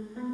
Mm-hmm.